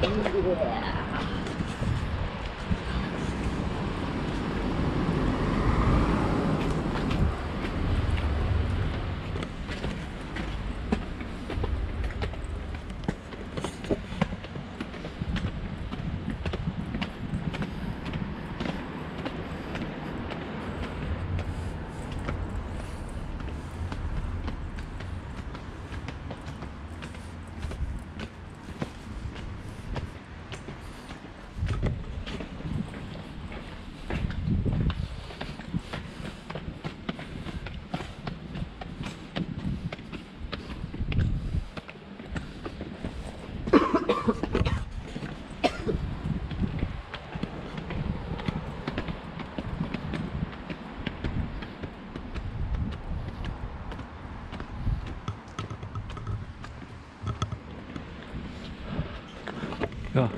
Yeah. 야